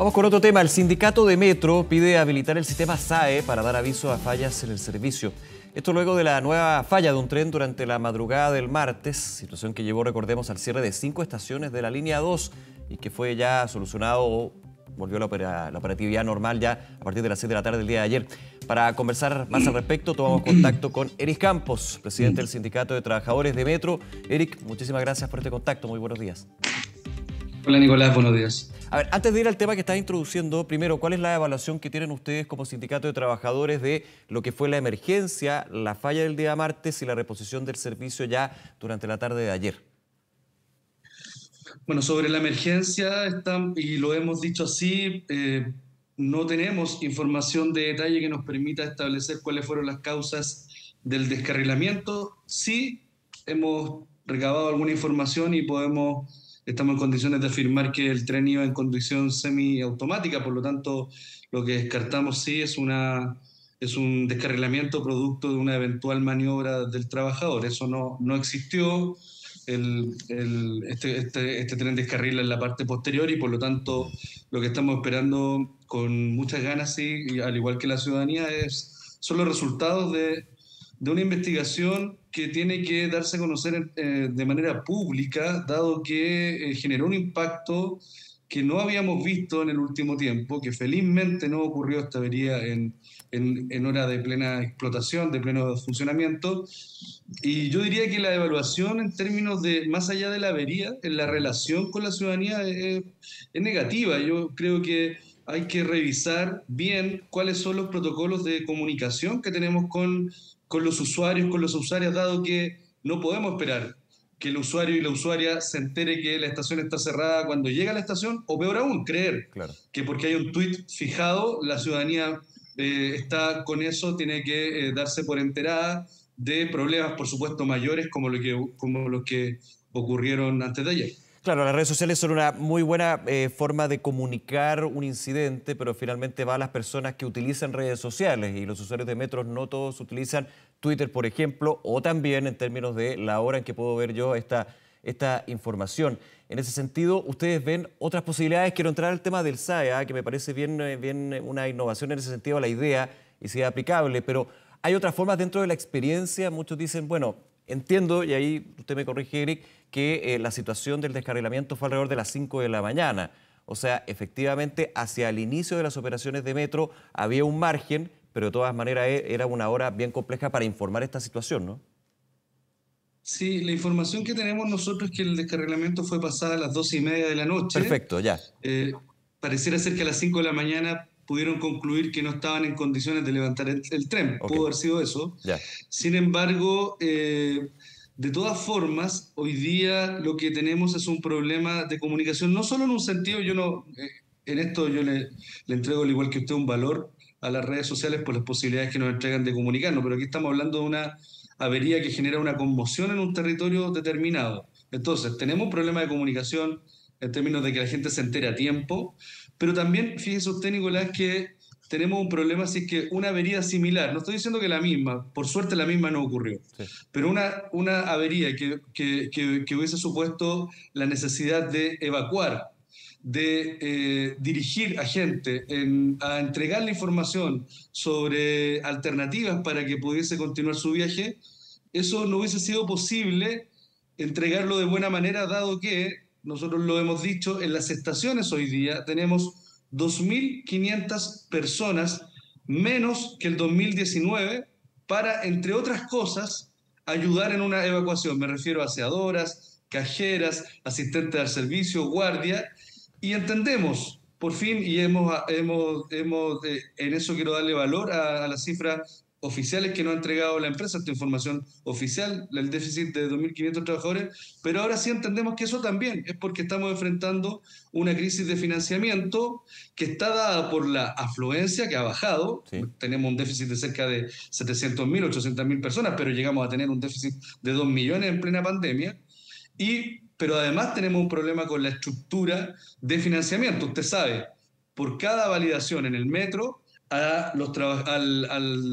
Vamos con otro tema. El sindicato de Metro pide habilitar el sistema SAE para dar aviso a fallas en el servicio. Esto luego de la nueva falla de un tren durante la madrugada del martes, situación que llevó, recordemos, al cierre de cinco estaciones de la línea 2 y que fue ya solucionado o volvió la, la operatividad normal ya a partir de las 6 de la tarde del día de ayer. Para conversar más al respecto, tomamos contacto con Eric Campos, presidente del Sindicato de Trabajadores de Metro. Eric, muchísimas gracias por este contacto. Muy buenos días. Hola Nicolás, buenos días. A ver, antes de ir al tema que estás introduciendo, primero, ¿cuál es la evaluación que tienen ustedes como sindicato de trabajadores de lo que fue la emergencia, la falla del día martes y la reposición del servicio ya durante la tarde de ayer? Bueno, sobre la emergencia, y lo hemos dicho así, eh, no tenemos información de detalle que nos permita establecer cuáles fueron las causas del descarrilamiento. Sí hemos recabado alguna información y podemos estamos en condiciones de afirmar que el tren iba en conducción semiautomática, por lo tanto, lo que descartamos sí es, una, es un descarrilamiento producto de una eventual maniobra del trabajador. Eso no, no existió. El, el, este, este, este, tren descarrila en la parte posterior y por lo tanto lo que estamos esperando con muchas ganas, sí, al igual que la ciudadanía, es, son los resultados de, de una investigación que tiene que darse a conocer eh, de manera pública, dado que eh, generó un impacto que no habíamos visto en el último tiempo, que felizmente no ocurrió esta avería en, en, en, hora de plena explotación, de pleno funcionamiento. Y yo diría que la evaluación en términos de, más allá de la avería, en la relación con la ciudadanía es, es negativa. Yo creo que hay que revisar bien cuáles son los protocolos de comunicación que tenemos con con los usuarios, con los usuarios, dado que no podemos esperar que el usuario y la usuaria se entere que la estación está cerrada cuando llega a la estación, o peor aún, creer que porque hay un tuit fijado, la ciudadanía eh, está con eso, tiene que eh, darse por enterada de problemas, por supuesto, mayores como, lo que, como los que ocurrieron antes de ayer. Claro, las redes sociales son una muy buena eh, forma de comunicar un incidente, pero finalmente va a las personas que utilizan redes sociales y los usuarios de metros no todos utilizan Twitter, por ejemplo, o también en términos de la hora en que puedo ver yo esta, esta información. En ese sentido, ¿ustedes ven otras posibilidades? Quiero entrar al tema del SAE, que me parece bien, eh, bien una innovación en ese sentido la idea y sea aplicable, pero hay otras formas dentro de la experiencia. Muchos dicen, bueno, entiendo, y ahí usted me corrige, Eric, que eh, la situación del descarrilamiento fue alrededor de las 5 de la mañana. O sea, efectivamente, hacia el inicio de las operaciones de metro había un margen, pero de todas maneras e, era una hora bien compleja para informar esta situación, ¿no? Sí, la información que tenemos nosotros es que el descarrilamiento fue pasada a las 12 y media de la noche. Perfecto, ya. Eh, pareciera ser que a las 5 de la mañana pudieron concluir que no estaban en condiciones de levantar el, tren. Pudo haber sido eso. Ya. Sin embargo, eh, de todas formas, hoy día lo que tenemos es un problema de comunicación, no solo en un sentido, yo no, eh, en esto yo le, le, entrego al igual que usted un valor a las redes sociales por las posibilidades que nos entregan de comunicarnos, pero aquí estamos hablando de una avería que genera una conmoción en un territorio determinado. Entonces, tenemos un problema de comunicación en términos de que la gente se entere a tiempo, pero también, fíjese usted, Nicolás, que tenemos un problema si es que una avería similar, no estoy diciendo que la misma, por suerte la misma no ocurrió, pero una, una avería que, que, que, hubiese supuesto la necesidad de evacuar, de eh, dirigir a gente en, a entregar la información sobre alternativas para que pudiese continuar su viaje, eso no hubiese sido posible entregarlo de buena manera, dado que, nosotros lo hemos dicho, en las estaciones hoy día tenemos 2.500 personas menos que el 2019 para, entre otras cosas, ayudar en una evacuación. Me refiero a aseadoras, cajeras, asistentes al servicio, guardia, y entendemos, por fin, y hemos, hemos, hemos eh, en eso quiero darle valor a, a la cifra oficiales que nos ha entregado la empresa, esta información oficial, el déficit de 2.500 trabajadores, pero ahora sí entendemos que eso también es porque estamos enfrentando una crisis de financiamiento que está dada por la afluencia que ha bajado, tenemos un déficit de cerca de 700.000, 800.000 personas, pero llegamos a tener un déficit de 2 millones en plena pandemia, y, pero además tenemos un problema con la estructura de financiamiento, usted sabe, por cada validación en el metro, a los al,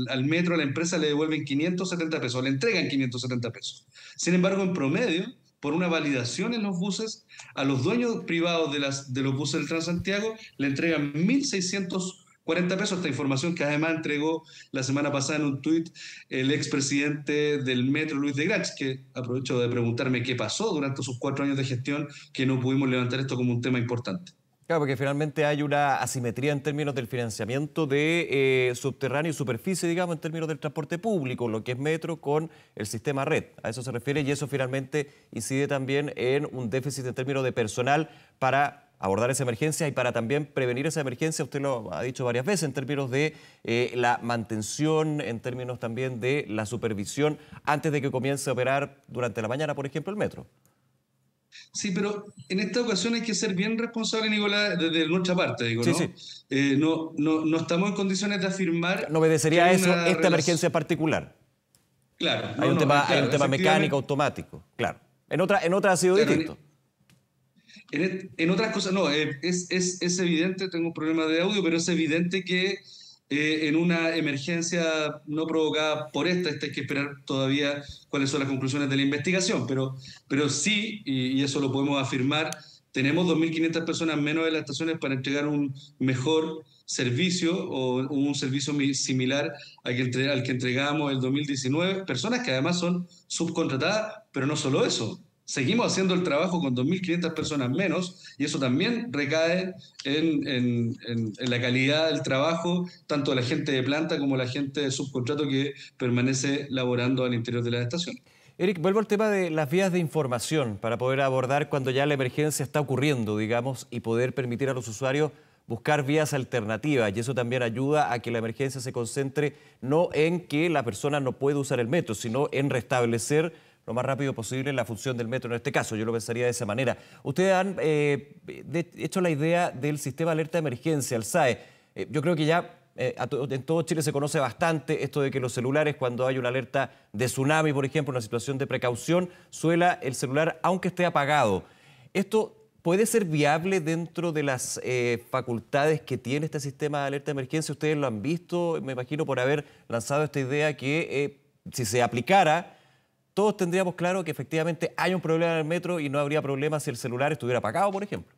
al, metro, a la empresa le devuelven 570 pesos, le entregan 570 pesos. Sin embargo, en promedio, por una validación en los buses, a los dueños privados de, las, de los buses del Transantiago le entregan 1.640 pesos. Esta información que además entregó la semana pasada en un tuit el expresidente del Metro, Luis de Grach, que aprovecho de preguntarme qué pasó durante sus cuatro años de gestión, que no pudimos levantar esto como un tema importante. Claro, porque finalmente hay una asimetría en términos del financiamiento de eh, subterráneo y superficie, digamos, en términos del transporte público, lo que es metro con el sistema red. A eso se refiere y eso finalmente incide también en un déficit en términos de personal para abordar esa emergencia y para también prevenir esa emergencia, usted lo ha dicho varias veces, en términos de eh, la mantención, en términos también de la supervisión, antes de que comience a operar durante la mañana, por ejemplo, el metro. Sí, pero en esta ocasión hay que ser bien responsable, Nicolás, desde nuestra parte, digo, ¿no? Eh, no, no, estamos en condiciones de afirmar... No obedecería a eso esta emergencia particular. Claro. Hay un tema, hay un tema mecánico, automático, claro. En otra, en otra ha sido distinto. En, otras cosas, no, eh, es, es, es evidente, tengo un problema de audio, pero es evidente que eh, en una emergencia no provocada por esta, esta hay que esperar todavía cuáles son las conclusiones de la investigación, pero, pero sí, y, eso lo podemos afirmar, tenemos 2.500 personas menos en las estaciones para entregar un mejor servicio o un servicio similar al que, al que entregamos el 2019, personas que además son subcontratadas, pero no solo eso, seguimos haciendo el trabajo con 2.500 personas menos y eso también recae en, la calidad del trabajo, tanto de la gente de planta como la gente de subcontrato que permanece laborando al interior de la estación. Eric, vuelvo al tema de las vías de información para poder abordar cuando ya la emergencia está ocurriendo, digamos, y poder permitir a los usuarios buscar vías alternativas y eso también ayuda a que la emergencia se concentre no en que la persona no puede usar el metro, sino en restablecer lo más rápido posible la función del metro en este caso. Yo lo pensaría de esa manera. Ustedes han eh, hecho la idea del sistema alerta de emergencia, el SAE. Eh, yo creo que ya eh, en todo Chile se conoce bastante esto de que los celulares, cuando hay una alerta de tsunami, por ejemplo, una situación de precaución, suela el celular aunque esté apagado. ¿Esto puede ser viable dentro de las facultades que tiene este sistema de alerta de emergencia? Ustedes lo han visto, me imagino, por haber lanzado esta idea que si se aplicara todos tendríamos claro que efectivamente hay un problema en el metro y no habría problema si el celular estuviera apagado, por ejemplo.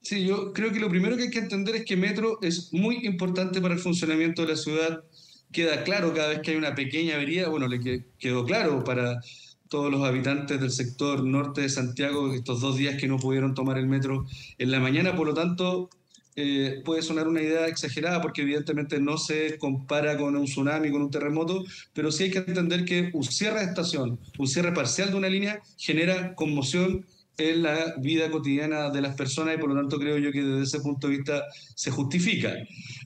Sí, yo creo que lo primero que hay que entender es que Metro es muy importante para el funcionamiento de la ciudad. Queda claro cada vez que hay una pequeña avería, bueno, le quedó claro para todos los habitantes del sector norte de Santiago estos dos días que no pudieron tomar el metro en la mañana, por lo tanto, eh, puede sonar una idea exagerada porque evidentemente no se compara con un tsunami, con un terremoto, pero sí hay que entender que un cierre de estación, un cierre parcial de una línea genera conmoción en la vida cotidiana de las personas y por lo tanto creo yo que desde ese punto de vista se justifica.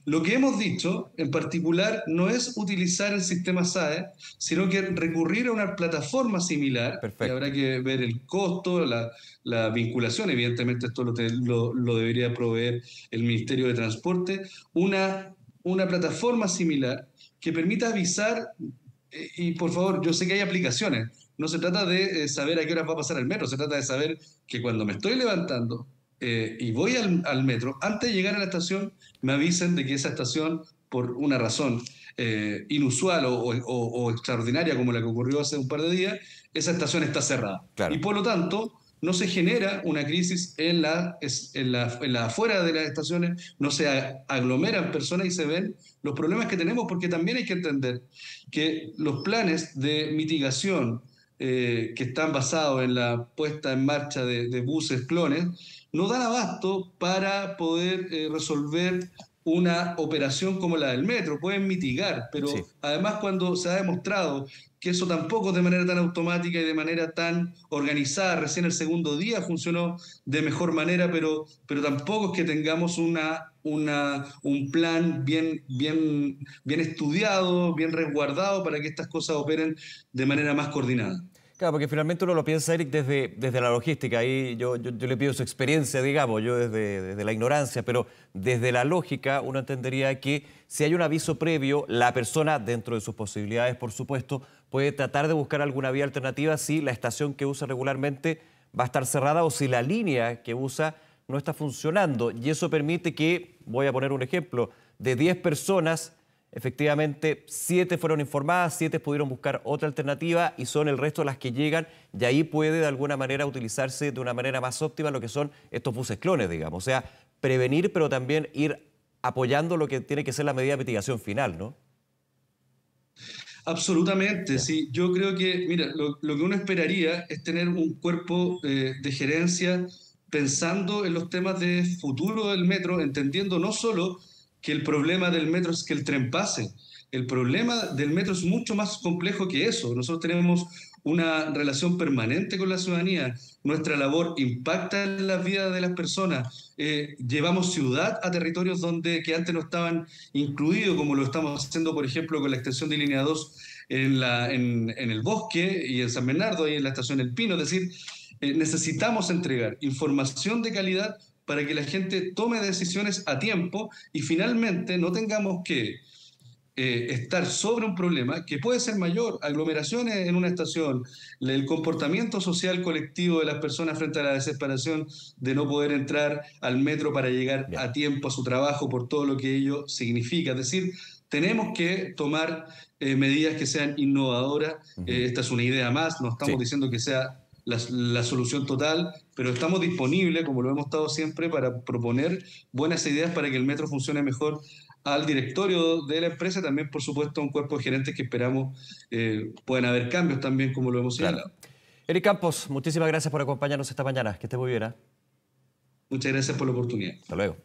Lo que hemos dicho en particular no es utilizar el sistema SAE, sino que recurrir a una plataforma similar, que habrá que ver el costo, la, la vinculación, evidentemente esto lo, lo, debería proveer el Ministerio de Transporte, una, una plataforma similar que permita avisar, eh, y por favor, yo sé que hay aplicaciones, no se trata de eh, saber a qué hora va a pasar el metro, se trata de saber que cuando me estoy levantando eh, y voy al, metro, antes de llegar a la estación, me avisen de que esa estación, por una razón eh, inusual o, extraordinaria como la que ocurrió hace un par de días, esa estación está cerrada. Y por lo tanto, no se genera una crisis en la, en la, en la afuera de las estaciones, no se aglomeran personas y se ven los problemas que tenemos, porque también hay que entender que los planes de mitigación, eh, que están basados en la puesta en marcha de, buses clones, no dan abasto para poder eh, resolver una operación como la del metro. Pueden mitigar, pero además cuando se ha demostrado que eso tampoco de manera tan automática y de manera tan organizada, recién el segundo día funcionó de mejor manera, pero, pero tampoco es que tengamos una, una, un plan bien, bien, bien estudiado, bien resguardado para que estas cosas operen de manera más coordinada. Claro, porque finalmente uno lo piensa, Eric, desde, desde la logística. Ahí yo, yo, le pido su experiencia, digamos, yo desde, desde, la ignorancia, pero desde la lógica uno entendería que si hay un aviso previo, la persona, dentro de sus posibilidades, por supuesto, puede tratar de buscar alguna vía alternativa si la estación que usa regularmente va a estar cerrada o si la línea que usa no está funcionando. Y eso permite que, voy a poner un ejemplo, de 10 personas efectivamente siete fueron informadas, siete pudieron buscar otra alternativa y son el resto las que llegan y ahí puede de alguna manera utilizarse de una manera más óptima lo que son estos buses clones, digamos. O sea, prevenir pero también ir apoyando lo que tiene que ser la medida de mitigación final, ¿no? Absolutamente, sí. Yo creo que, mira, lo, que uno esperaría es tener un cuerpo eh, de gerencia pensando en los temas de futuro del metro, entendiendo no solo que el problema del metro es que el tren pase, el problema del metro es mucho más complejo que eso. Nosotros tenemos una relación permanente con la ciudadanía, nuestra labor impacta en la vida de las personas, eh, llevamos ciudad a territorios donde que antes no estaban incluidos, como lo estamos haciendo, por ejemplo, con la extensión de línea 2 en, la, en, en el bosque y en San Bernardo y en la estación El Pino, es decir, eh, necesitamos entregar información de calidad para que la gente tome decisiones a tiempo y finalmente no tengamos que eh, estar sobre un problema que puede ser mayor, aglomeraciones en una estación, el comportamiento social colectivo de las personas frente a la desesperación de no poder entrar al metro para llegar a tiempo a su trabajo por todo lo que ello significa. Es decir, tenemos que tomar eh, medidas que sean innovadoras. esta es una idea más, no estamos diciendo que sea la, solución total, pero estamos disponibles, como lo hemos estado siempre, para proponer buenas ideas para que el metro funcione mejor al directorio de la empresa, también por supuesto a un cuerpo de gerentes que esperamos eh, puedan haber cambios también, como lo hemos señalado. Eric Campos, muchísimas gracias por acompañarnos esta mañana. Que esté muy bien. ¿eh? Muchas gracias por la oportunidad. Hasta luego.